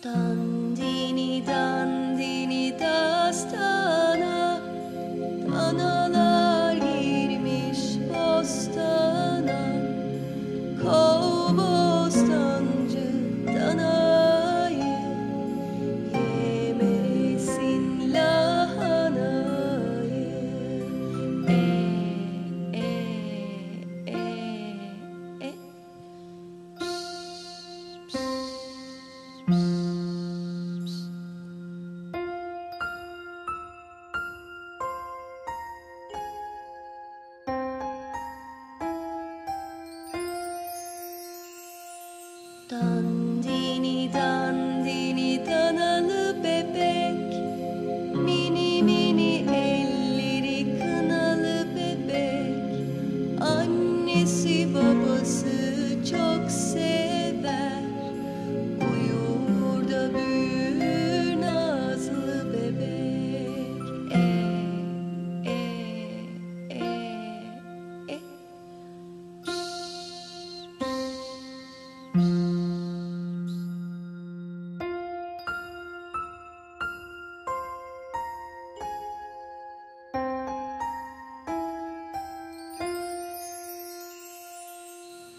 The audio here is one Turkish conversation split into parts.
Dandini dan. Dandini dandini danalı bebek. Mini mini elleri kınalı bebek. Annesi babası çok sever. Uyur da büyür nazlı bebek. E e e e. Pişt, pişt, pişt.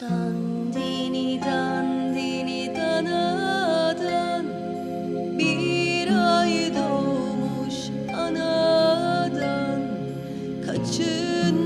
Dandini dandini danadan Bir ay doğmuş anadan. Kaçın